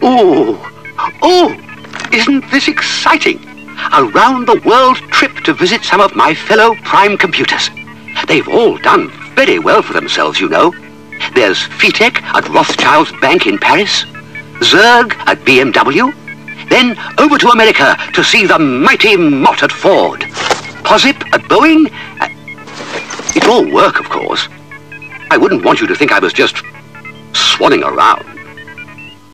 Oh, oh, isn't this exciting? A round-the-world trip to visit some of my fellow prime computers. They've all done very well for themselves, you know. There's Fitech at Rothschild's Bank in Paris, Zerg at BMW, then over to America to see the mighty Mott at Ford, Posip at Boeing. Uh, it's all work, of course. I wouldn't want you to think I was just swanning around.